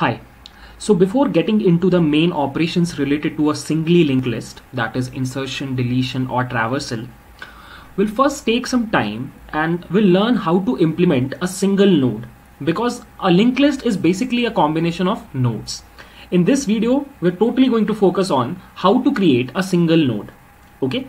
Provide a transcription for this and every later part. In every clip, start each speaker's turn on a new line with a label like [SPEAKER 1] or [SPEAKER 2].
[SPEAKER 1] Hi. So before getting into the main operations related to a singly linked list, that is insertion, deletion or traversal, we'll first take some time and we'll learn how to implement a single node because a linked list is basically a combination of nodes. In this video, we're totally going to focus on how to create a single node. Okay.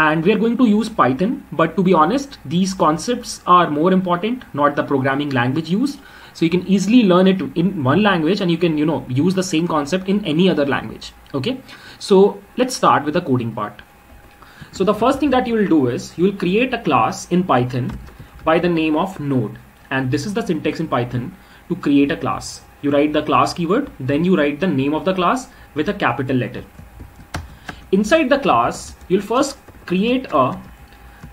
[SPEAKER 1] And we are going to use Python, but to be honest, these concepts are more important, not the programming language used. So you can easily learn it in one language and you can, you know, use the same concept in any other language. Okay. So let's start with the coding part. So the first thing that you will do is you will create a class in Python by the name of node. And this is the syntax in Python to create a class. You write the class keyword, then you write the name of the class with a capital letter. Inside the class, you'll first create a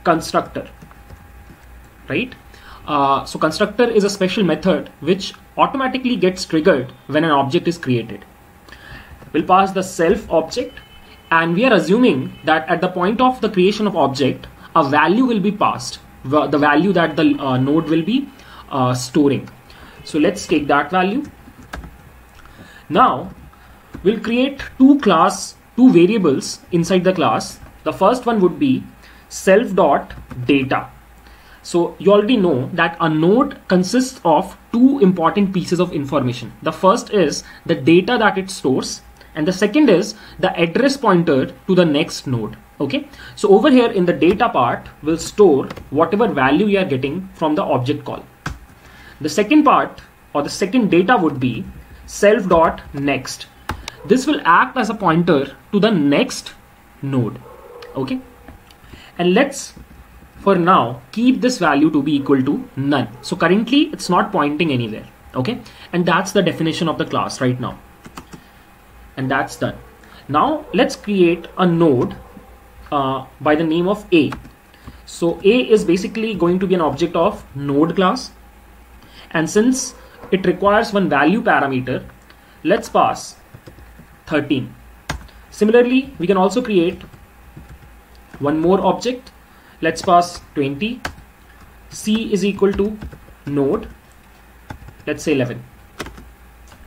[SPEAKER 1] constructor, right? Uh, so constructor is a special method which automatically gets triggered when an object is created. We'll pass the self object and we are assuming that at the point of the creation of object, a value will be passed, the value that the uh, node will be uh, storing. So let's take that value. Now we'll create two class, two variables inside the class. The first one would be self dot data. So you already know that a node consists of two important pieces of information. The first is the data that it stores and the second is the address pointer to the next node. Okay. So over here in the data part, we'll store whatever value you are getting from the object call. The second part or the second data would be self dot next. This will act as a pointer to the next node. Okay. And let's for now keep this value to be equal to none. So currently it's not pointing anywhere. Okay. And that's the definition of the class right now. And that's done. Now let's create a node uh, by the name of A. So A is basically going to be an object of node class. And since it requires one value parameter, let's pass 13. Similarly, we can also create one more object. Let's pass 20. C is equal to node. Let's say 11.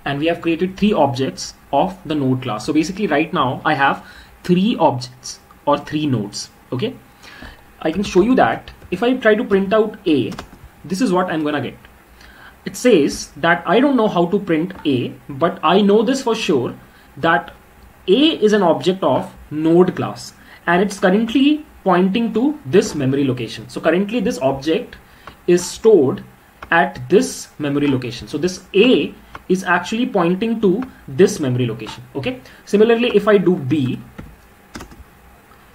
[SPEAKER 1] And we have created three objects of the node class. So basically right now I have three objects or three nodes. Okay. I can show you that if I try to print out A, this is what I'm gonna get it says that I don't know how to print A, but I know this for sure that A is an object of node class and it's currently pointing to this memory location. So currently this object is stored at this memory location. So this A is actually pointing to this memory location. Okay. Similarly, if I do B,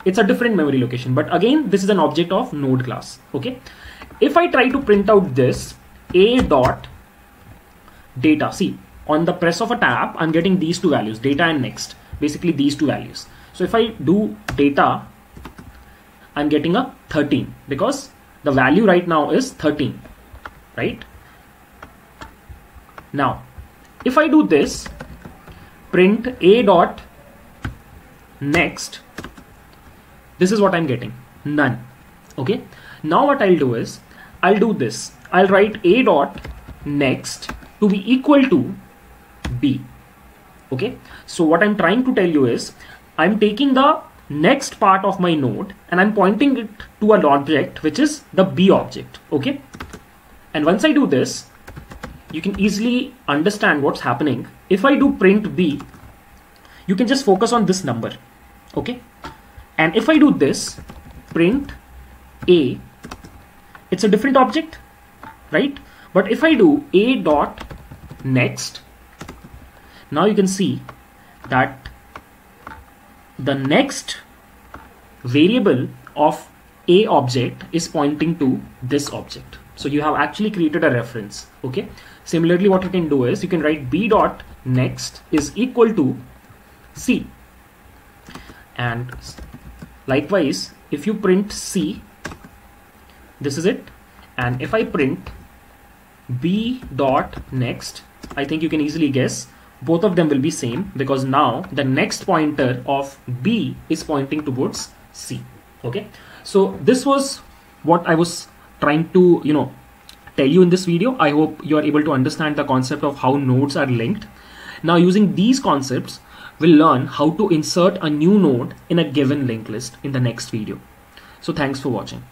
[SPEAKER 1] it's a different memory location. But again, this is an object of node class. Okay. If I try to print out this, a dot data see on the press of a tab i'm getting these two values data and next basically these two values so if i do data i'm getting a 13 because the value right now is 13 right? Now if i do this print a dot next this is what i'm getting none okay? Now what i'll do is i'll do this. I'll write a dot next to be equal to b. Okay, so what I'm trying to tell you is I'm taking the next part of my node and I'm pointing it to an object which is the b object. Okay, and once I do this, you can easily understand what's happening. If I do print b, you can just focus on this number. Okay, and if I do this print a, it's a different object right? But if I do a dot next, now you can see that the next variable of a object is pointing to this object. So you have actually created a reference. Okay. Similarly, what you can do is you can write b dot next is equal to c. And likewise, if you print c, this is it. And if I print b dot next I think you can easily guess both of them will be same because now the next pointer of b is pointing towards c okay so this was what I was trying to you know tell you in this video. I hope you are able to understand the concept of how nodes are linked. Now using these concepts, we'll learn how to insert a new node in a given linked list in the next video. So thanks for watching.